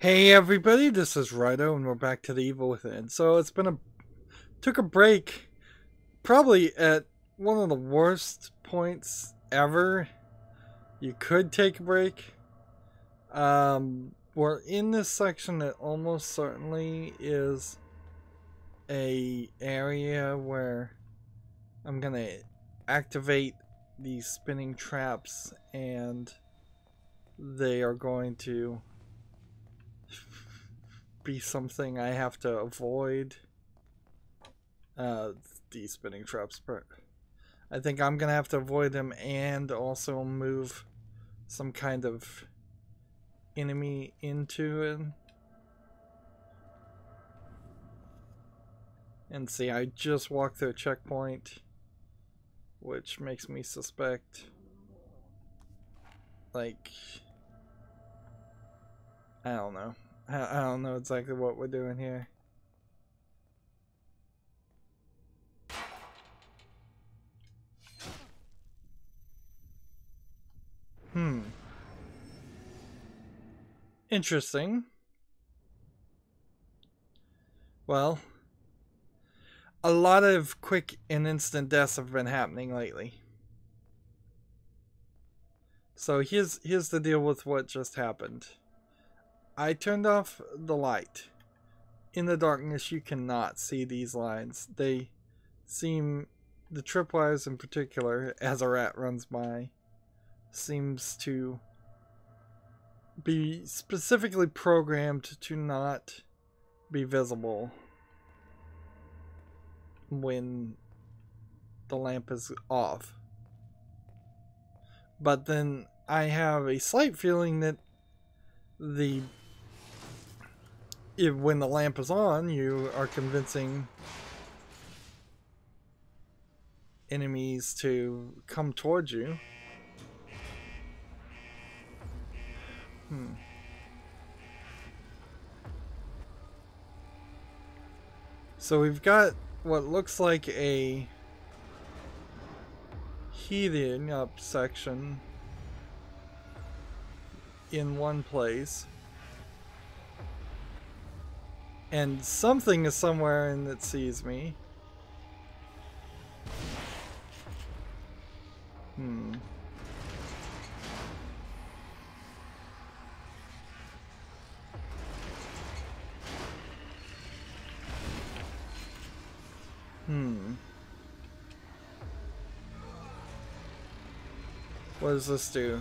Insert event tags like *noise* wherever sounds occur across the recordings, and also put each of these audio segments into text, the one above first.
Hey everybody, this is Rydo and we're back to the Evil Within. So it's been a took a break probably at one of the worst points ever. You could take a break. Um we're in this section that almost certainly is a area where I'm to activate these spinning traps and they are going to be something I have to avoid. Uh, these spinning traps, but I think I'm gonna have to avoid them and also move some kind of enemy into it. And see, I just walked through a checkpoint, which makes me suspect, like, I don't know. I don't know exactly what we're doing here. Hmm. Interesting. Well, a lot of quick and instant deaths have been happening lately. So here's here's the deal with what just happened. I turned off the light. In the darkness, you cannot see these lines. They seem, the tripwires in particular, as a rat runs by, seems to be specifically programmed to not be visible when the lamp is off. But then I have a slight feeling that the if when the lamp is on, you are convincing enemies to come towards you. Hmm. So we've got what looks like a heating up section in one place. And something is somewhere and it sees me. Hmm. Hmm. What does this do?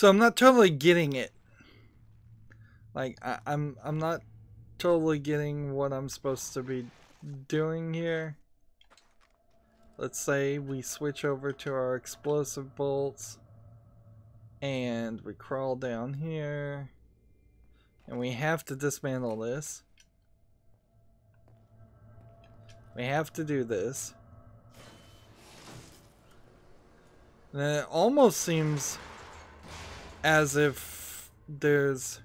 So I'm not totally getting it. Like I, I'm I'm not totally getting what I'm supposed to be doing here. Let's say we switch over to our explosive bolts and we crawl down here and we have to dismantle this. We have to do this. And it almost seems as if there's.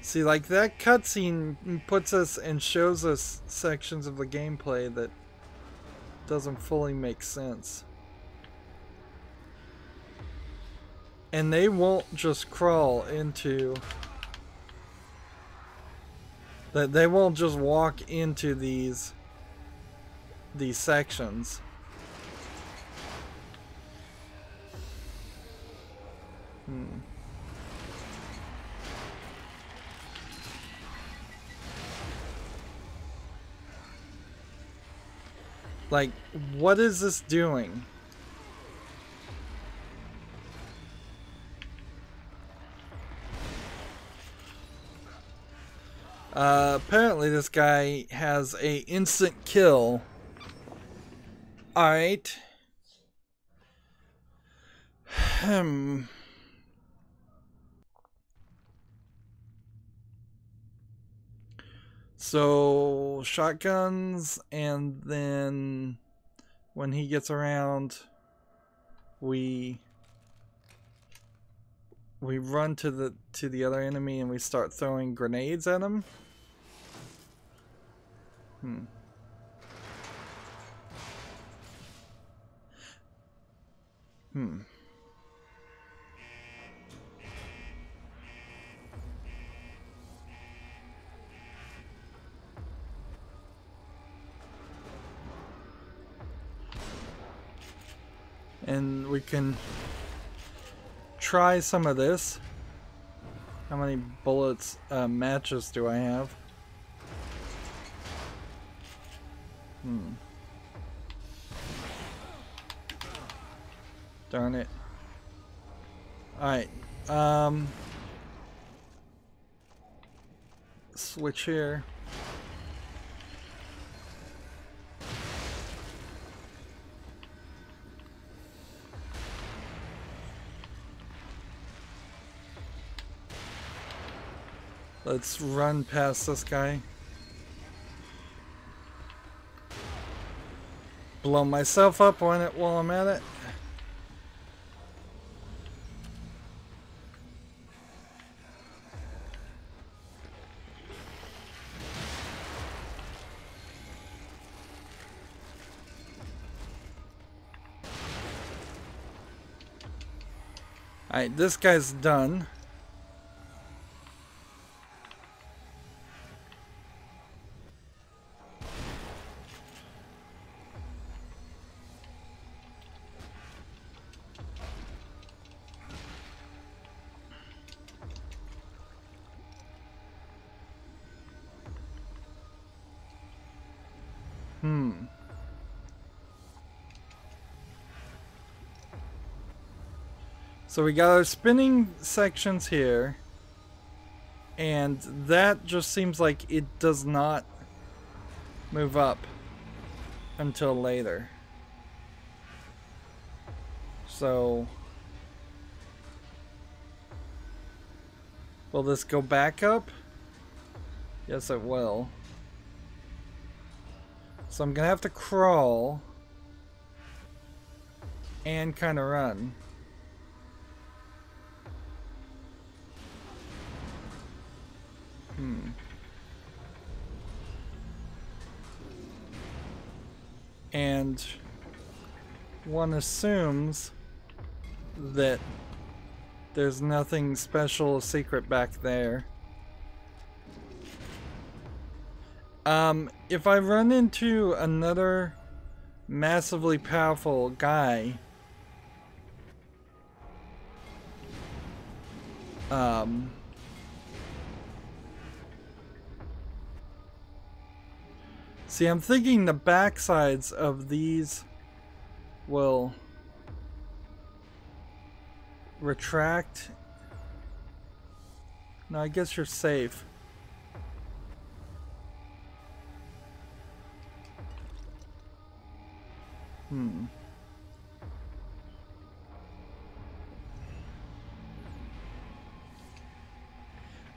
See, like that cutscene puts us and shows us sections of the gameplay that doesn't fully make sense. And they won't just crawl into that they won't just walk into these these sections. Hmm. Like, what is this doing? Uh, apparently this guy has a instant kill. Alright. *sighs* Hmm. So shotguns, and then when he gets around, we we run to the to the other enemy and we start throwing grenades at him. Hmm. Hmm. And we can try some of this. How many bullets, uh, matches do I have? Hmm. Darn it. Alright. Um. Switch here. Let's run past this guy. Blow myself up on it while I'm at it. Alright, this guy's done. So we got our spinning sections here. And that just seems like it does not move up until later. So... Will this go back up? Yes, it will. So I'm gonna have to crawl and kind of run. Hmm. And one assumes that there's nothing special secret back there. Um, if I run into another massively powerful guy, um, See, I'm thinking the backsides of these will retract. No, I guess you're safe. Hmm.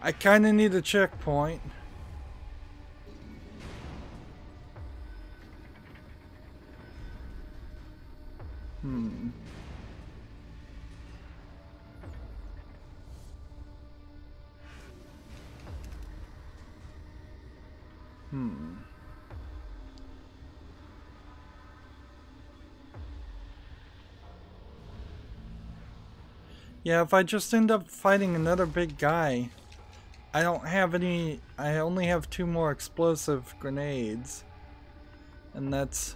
I kind of need a checkpoint. Yeah, if I just end up fighting another big guy, I don't have any, I only have two more explosive grenades. And that's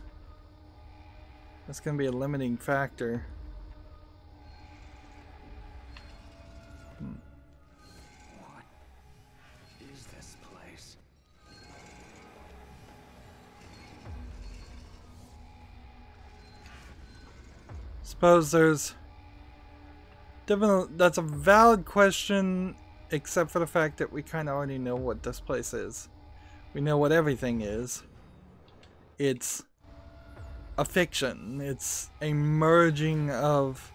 that's going to be a limiting factor. Suppose there's definitely that's a valid question except for the fact that we kind of already know what this place is. We know what everything is. It's a fiction. It's a merging of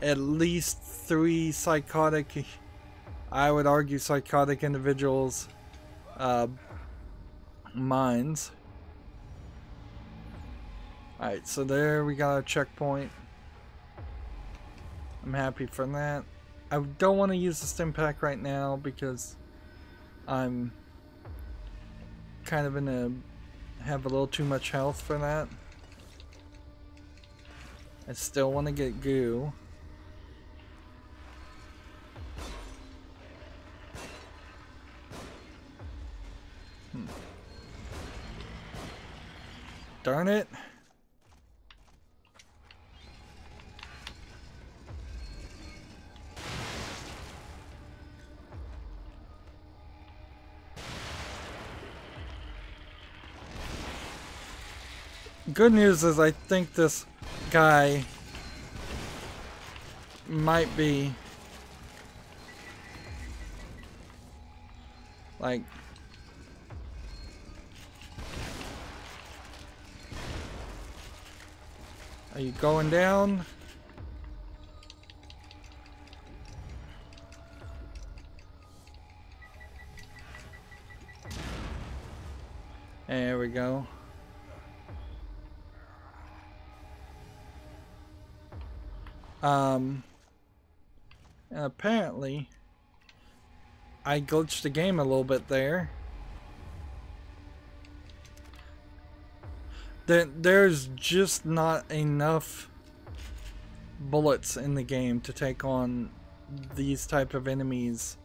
at least three psychotic, I would argue psychotic individuals, uh, mines. Alright, so there we got a checkpoint. I'm happy for that. I don't want to use the stim pack right now because I'm kind of in a have a little too much health for that. I still want to get goo. Hmm. Darn it. Good news is I think this guy might be like Are you going down? There we go. Um, and apparently, I glitched the game a little bit there. There, there's just not enough bullets in the game to take on these type of enemies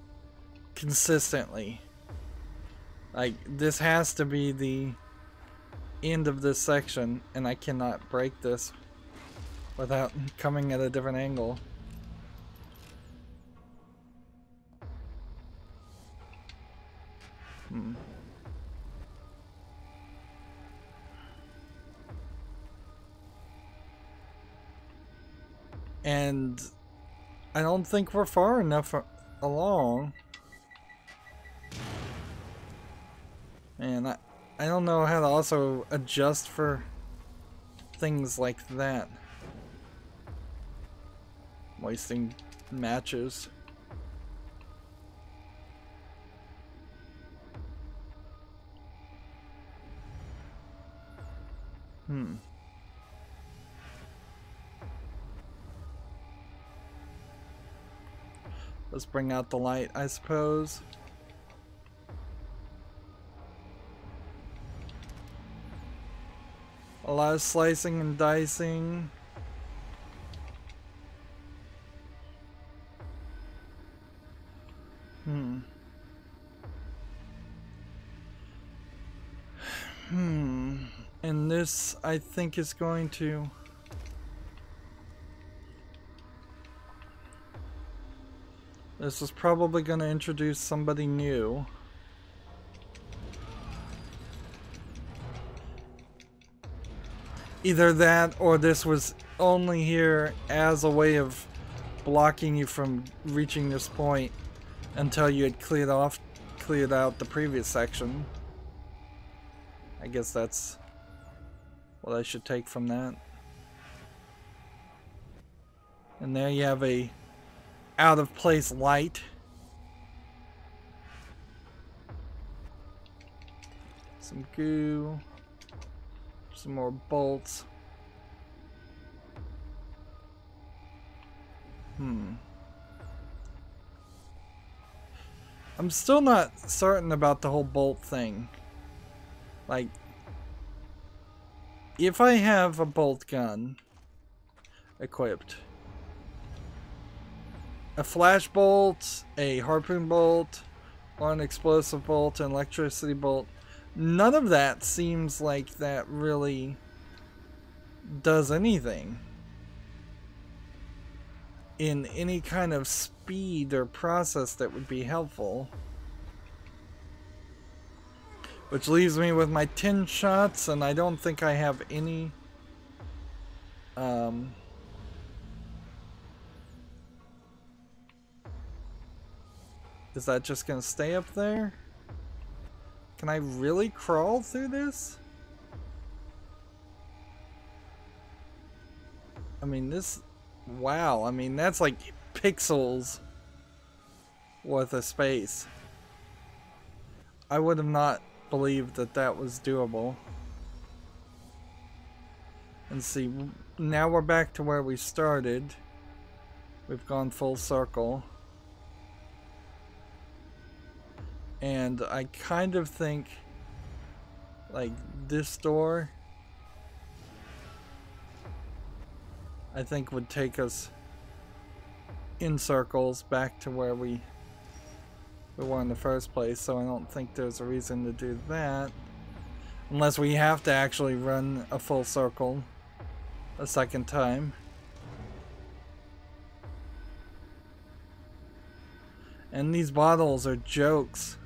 consistently. Like, this has to be the end of this section, and I cannot break this without coming at a different angle. Hmm. And I don't think we're far enough along. And I, I don't know how to also adjust for things like that wasting matches. Hmm. Let's bring out the light, I suppose. A lot of slicing and dicing. I think, is going to... This is probably going to introduce somebody new. Either that or this was only here as a way of blocking you from reaching this point until you had cleared off cleared out the previous section. I guess that's what I should take from that. And there you have a out of place light. Some goo. Some more bolts. Hmm. I'm still not certain about the whole bolt thing. Like, if I have a bolt gun equipped, a flash bolt, a harpoon bolt, or an explosive bolt, an electricity bolt, none of that seems like that really does anything in any kind of speed or process that would be helpful. Which leaves me with my 10 shots, and I don't think I have any... Um... Is that just gonna stay up there? Can I really crawl through this? I mean, this Wow, I mean, that's like pixels worth of space. I would have not believed that that was doable. And see, now we're back to where we started. We've gone full circle. And I kind of think like this door I think would take us in circles back to where we we were in the first place so I don't think there's a reason to do that unless we have to actually run a full circle a second time and these bottles are jokes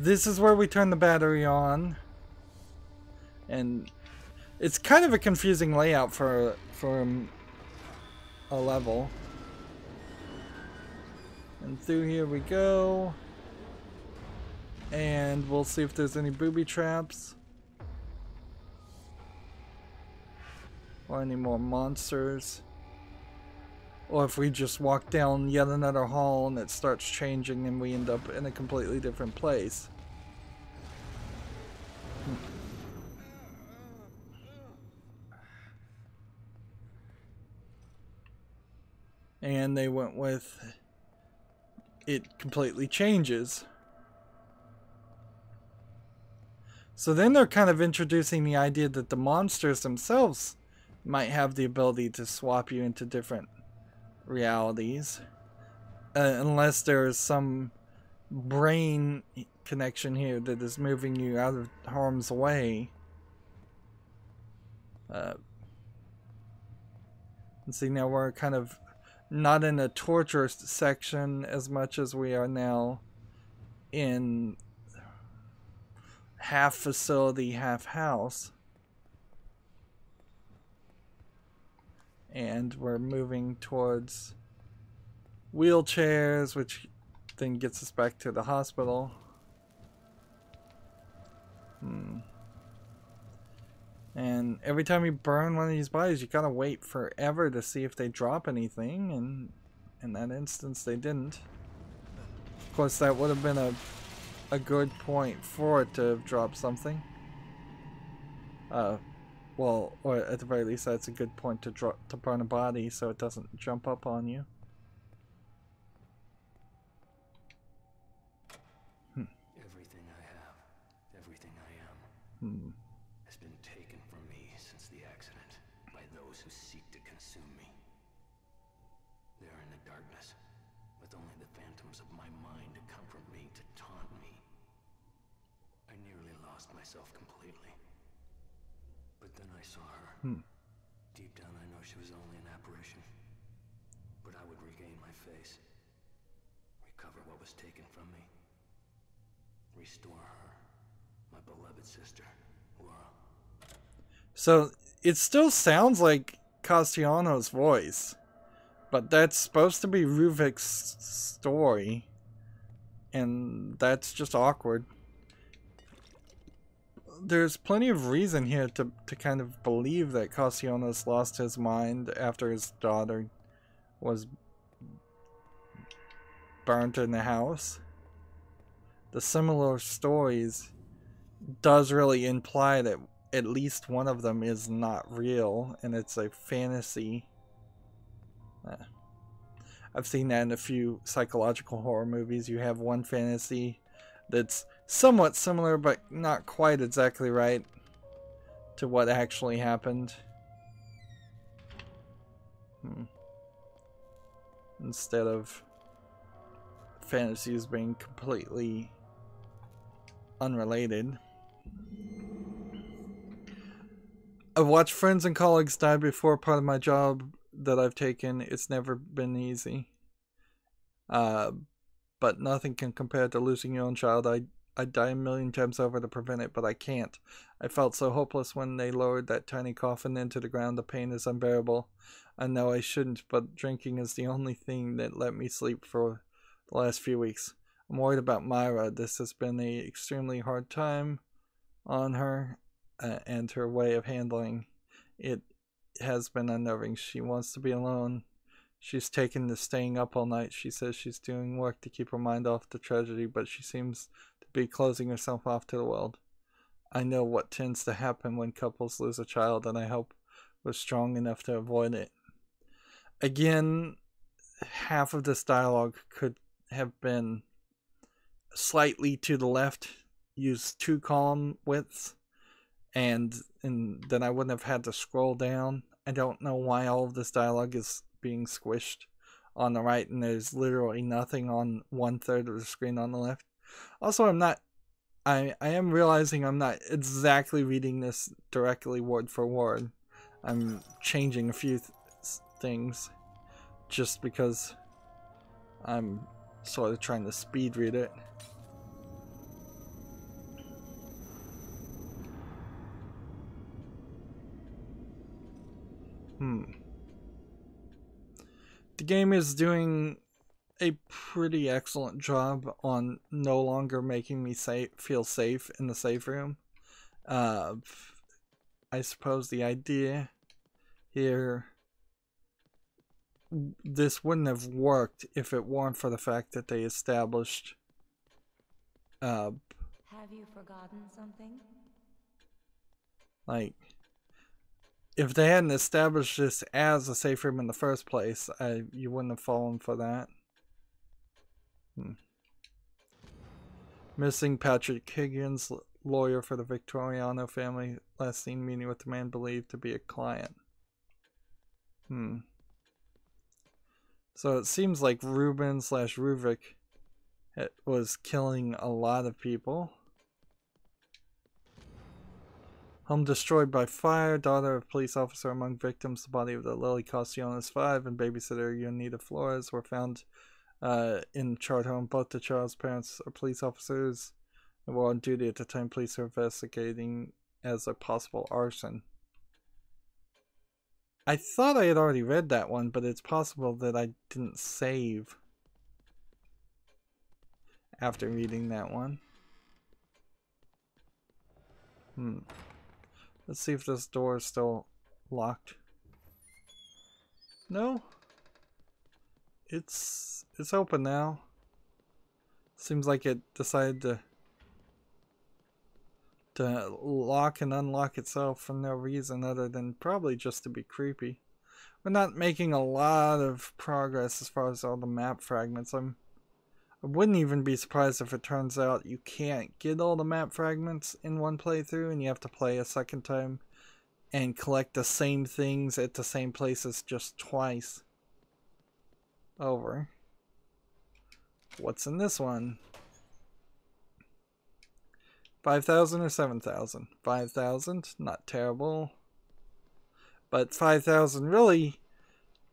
this is where we turn the battery on. And it's kind of a confusing layout for, for um, a level. And through here we go. And we'll see if there's any booby traps. Or any more monsters. Or if we just walk down yet another hall and it starts changing and we end up in a completely different place. And they went with it completely changes. So then they're kind of introducing the idea that the monsters themselves might have the ability to swap you into different realities. Uh, unless there's some brain connection here that is moving you out of harm's way. Uh, and see, now we're kind of not in a torture section as much as we are now in half facility, half house. and we're moving towards wheelchairs, which then gets us back to the hospital. Hmm. And every time you burn one of these bodies, you gotta wait forever to see if they drop anything, and in that instance, they didn't. Of course, that would have been a a good point for it to have dropped something. Uh, well, or at the very least, that's a good point to drop to burn a body so it doesn't jump up on you. Myself completely. But then I saw her. Hmm. Deep down, I know she was only an apparition. But I would regain my face. Recover what was taken from me. Restore her. My beloved sister, Laura. So, it still sounds like Castellanos' voice. But that's supposed to be Ruvik's story. And that's just awkward there's plenty of reason here to, to kind of believe that Castellanos lost his mind after his daughter was burnt in the house. The similar stories does really imply that at least one of them is not real and it's a fantasy. Uh, I've seen that in a few psychological horror movies. You have one fantasy that's somewhat similar, but not quite exactly right to what actually happened. Hmm. Instead of fantasies being completely unrelated. I've watched friends and colleagues die before part of my job that I've taken. It's never been easy. Uh, but nothing can compare to losing your own child. I I'd die a million times over to prevent it, but I can't. I felt so hopeless when they lowered that tiny coffin into the ground. The pain is unbearable. I know I shouldn't, but drinking is the only thing that let me sleep for the last few weeks. I'm worried about Myra. This has been an extremely hard time on her uh, and her way of handling it has been unnerving. She wants to be alone. She's taken to staying up all night. She says she's doing work to keep her mind off the tragedy, but she seems to be closing herself off to the world. I know what tends to happen when couples lose a child, and I hope we're strong enough to avoid it. Again, half of this dialogue could have been slightly to the left, use two column widths, and and then I wouldn't have had to scroll down. I don't know why all of this dialogue is being squished on the right and there's literally nothing on one third of the screen on the left. Also, I'm not I I am realizing I'm not exactly reading this directly word for word. I'm changing a few th things just because I'm sort of trying to speed read it. Game is doing a pretty excellent job on no longer making me safe, feel safe in the safe room. Uh, I suppose the idea here this wouldn't have worked if it weren't for the fact that they established uh have you forgotten something like if they hadn't established this as a safe room in the first place I you wouldn't have fallen for that hmm. missing Patrick Higgins lawyer for the Victoriano family last seen meeting with the man believed to be a client hmm so it seems like Ruben slash Ruvik was killing a lot of people. Home destroyed by fire, daughter of police officer among victims. The body of the Lily Castellanos 5 and babysitter Unita Flores were found uh, in Chart Home. Both the child's parents are police officers and were on duty at the time police are investigating as a possible arson. I thought I had already read that one, but it's possible that I didn't save after reading that one. Hmm. Let's see if this door is still locked. No? It's it's open now. Seems like it decided to to lock and unlock itself for no reason other than probably just to be creepy. We're not making a lot of progress as far as all the map fragments. I'm I wouldn't even be surprised if it turns out you can't get all the map fragments in one playthrough and you have to play a second time and collect the same things at the same places just twice over. What's in this one? 5,000 or 7,000? 5,000, not terrible. But 5,000 really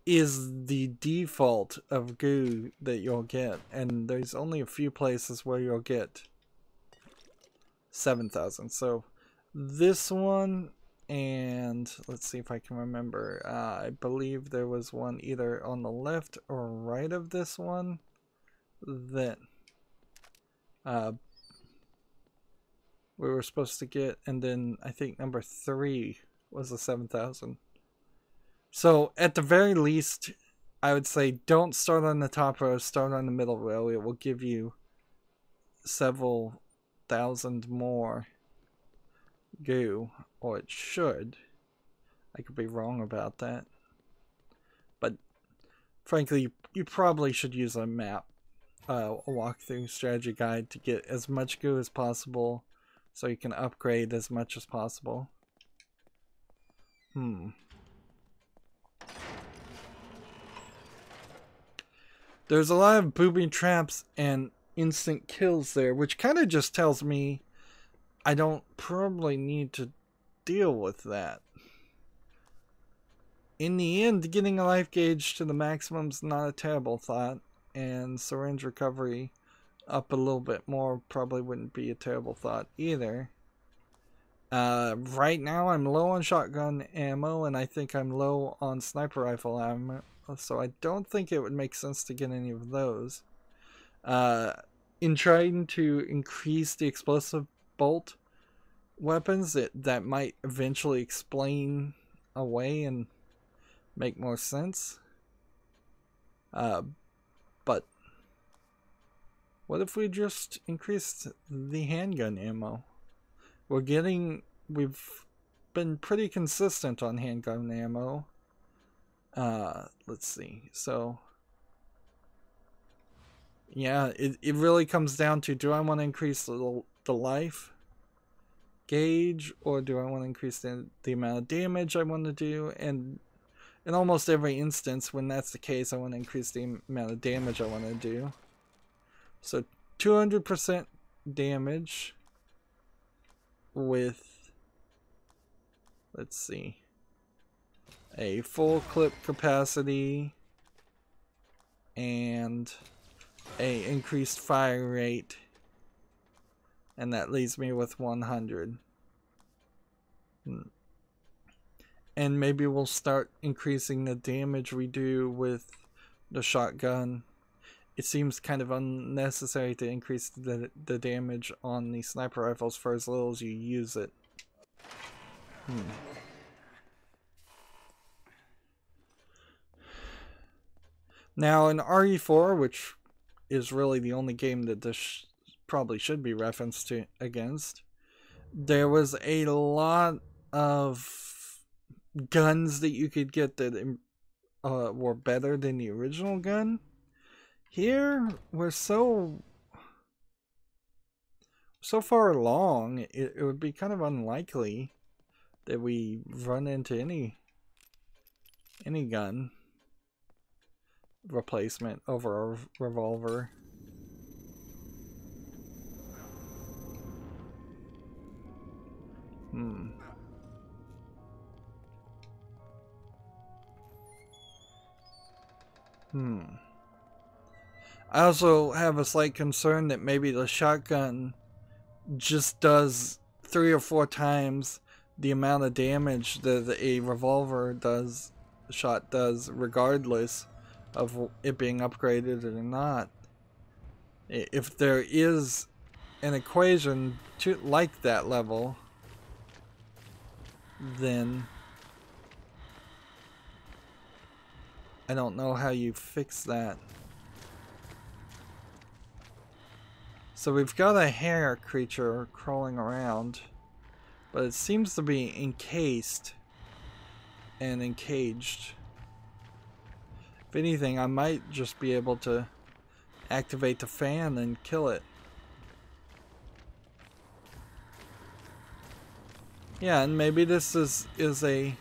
is the default of goo that you'll get. And there's only a few places where you'll get 7,000. So this one and let's see if I can remember. Uh, I believe there was one either on the left or right of this one that uh, we were supposed to get, and then I think number three was the 7,000. So at the very least, I would say don't start on the top row, start on the middle row. It will give you several thousand more goo, or it should. I could be wrong about that. But frankly, you probably should use a map, uh, a walkthrough strategy guide to get as much goo as possible so you can upgrade as much as possible. Hmm. There's a lot of booby traps and instant kills there, which kind of just tells me I don't probably need to deal with that. In the end, getting a life gauge to the maximum is not a terrible thought, and syringe recovery up a little bit more probably wouldn't be a terrible thought either. Uh, right now I'm low on shotgun ammo and I think I'm low on sniper rifle ammo, so I don't think it would make sense to get any of those. Uh, in trying to increase the explosive bolt weapons, it, that might eventually explain away and make more sense. Uh, but What if we just increased the handgun ammo? We're getting, we've been pretty consistent on handgun ammo. Uh, let's see. So, yeah, it, it really comes down to do I want to increase the, the life gauge or do I want to increase the, the amount of damage I want to do? And in almost every instance, when that's the case, I want to increase the amount of damage I want to do. So 200% damage with, let's see, a full clip capacity and a increased fire rate and that leaves me with 100 hmm. and maybe we'll start increasing the damage we do with the shotgun it seems kind of unnecessary to increase the, the damage on the sniper rifles for as little as you use it. Hmm. Now in RE4, which is really the only game that this sh probably should be referenced to against, there was a lot of guns that you could get that uh, were better than the original gun. Here, we're so so far along, it, it would be kind of unlikely that we run into any any gun replacement over a revolver. Hmm. Hmm. I also have a slight concern that maybe the shotgun just does three or four times the amount of damage that a revolver does shot does regardless of it being upgraded or not. If there is an equation to like that level, then I don't know how you fix that. So we've got a hair creature crawling around, but it seems to be encased and encaged. If anything, I might just be able to activate the fan and kill it. Yeah, and maybe this is, is a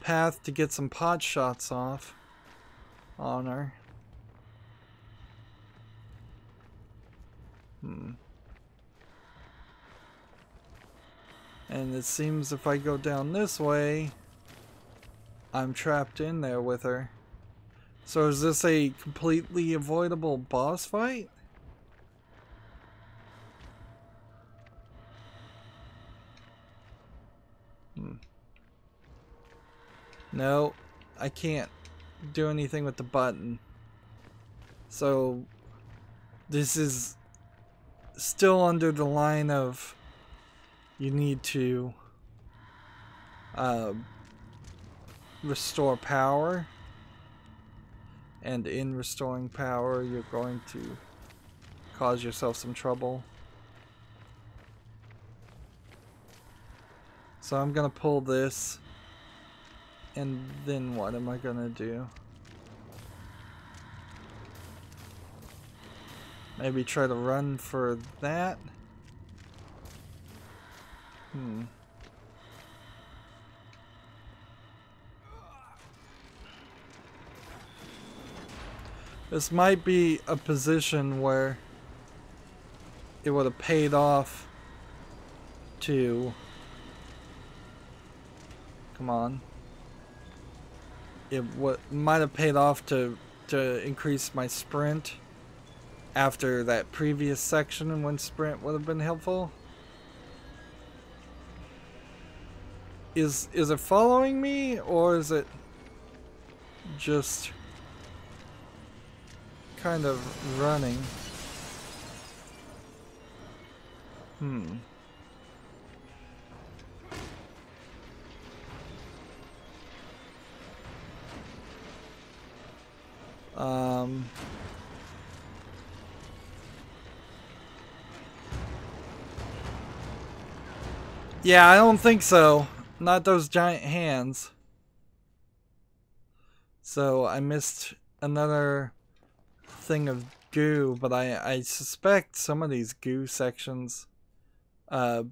path to get some pot shots off on her. Hmm. And it seems if I go down this way, I'm trapped in there with her. So is this a completely avoidable boss fight? Hmm. No, I can't do anything with the button. So this is still under the line of you need to uh, restore power and in restoring power you're going to cause yourself some trouble so I'm gonna pull this and then what am I gonna do Maybe try to run for that. Hmm. This might be a position where it would have paid off to come on it what might have paid off to to increase my sprint after that previous section and when sprint would have been helpful. Is is it following me or is it just kind of running. Hmm. Um, yeah, I don't think so. Not those giant hands. So I missed another thing of goo, but I, I suspect some of these goo sections, uh,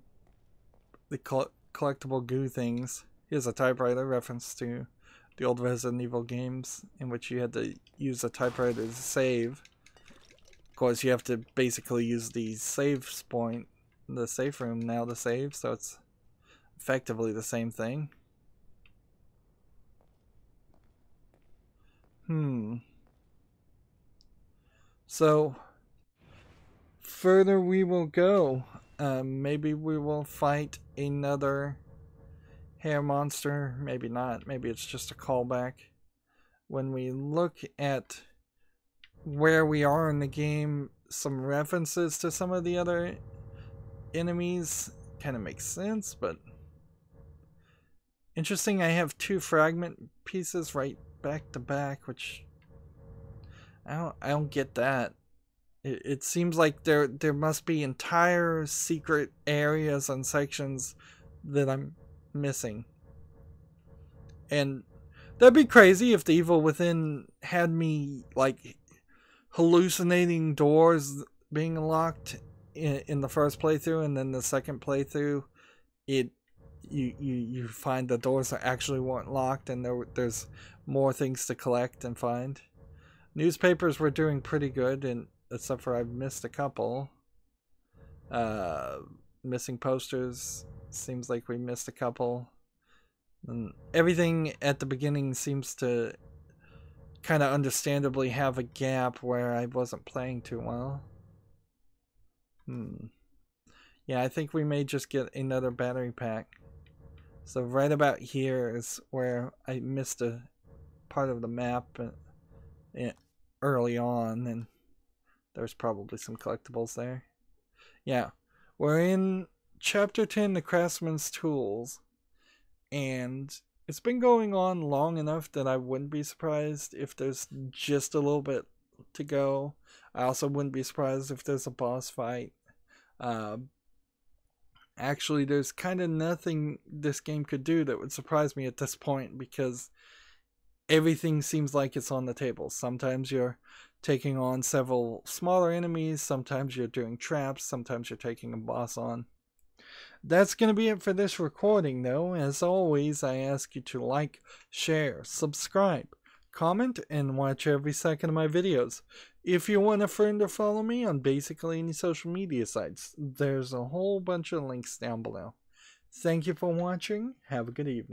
the collectible goo things. Here's a typewriter reference to the old Resident Evil games in which you had to use a typewriter to save. Of course, you have to basically use the save point, the safe room now to save, so it's effectively the same thing. Hmm. So, further we will go. Um, maybe we will fight another hair monster. Maybe not. Maybe it's just a callback. When we look at where we are in the game, some references to some of the other enemies kind of makes sense, but interesting. I have two fragment pieces right back to back, which I don't I don't get that. It, it seems like there there must be entire secret areas and sections that I'm missing. And that'd be crazy if the evil within had me like hallucinating doors being locked in, in the first playthrough and then the second playthrough it you you you find the doors are actually weren't locked and there there's more things to collect and find. Newspapers were doing pretty good, and except for I've missed a couple. Uh, missing posters seems like we missed a couple. And everything at the beginning seems to kind of understandably have a gap where I wasn't playing too well. Hmm. Yeah, I think we may just get another battery pack. So right about here is where I missed a part of the map uh, early on, and there's probably some collectibles there. Yeah, we're in chapter 10, The Craftsman's Tools, and it's been going on long enough that I wouldn't be surprised if there's just a little bit to go. I also wouldn't be surprised if there's a boss fight. Uh, actually there's kind of nothing this game could do that would surprise me at this point because everything seems like it's on the table. Sometimes you're taking on several smaller enemies, sometimes you're doing traps, sometimes you're taking a boss on. That's going to be it for this recording though. As always, I ask you to like, share, subscribe, comment, and watch every second of my videos. If you want a friend or follow me on basically any social media sites, there's a whole bunch of links down below. Thank you for watching. Have a good evening.